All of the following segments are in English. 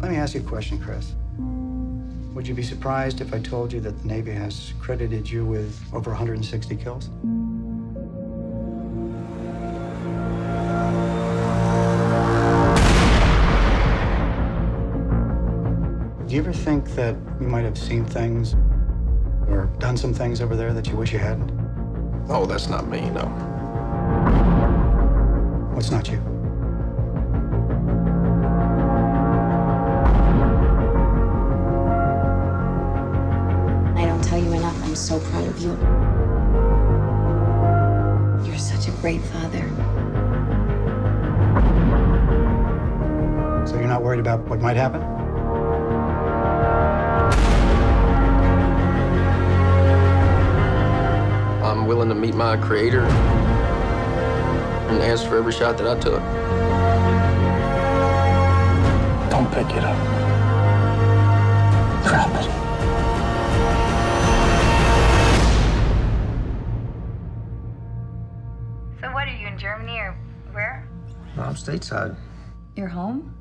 Let me ask you a question, Chris. Would you be surprised if I told you that the Navy has credited you with over 160 kills? Do you ever think that you might have seen things or done some things over there that you wish you hadn't? Oh, that's not me, no. What's not you? I'm so proud of you. You're such a great father. So you're not worried about what might happen? I'm willing to meet my creator and answer for every shot that I took. Don't pick it up. So what are you in Germany or where? No, I'm stateside. You're home?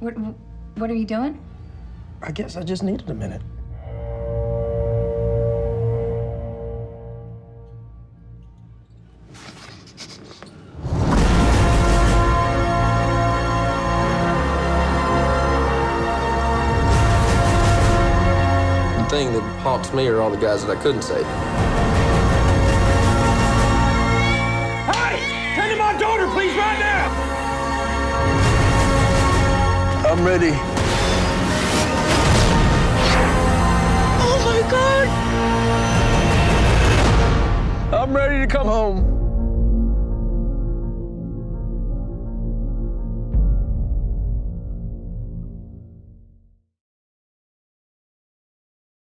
What what are you doing? I guess I just needed a minute. The thing that haunts me are all the guys that I couldn't save. I'm ready. Oh my god! I'm ready to come home.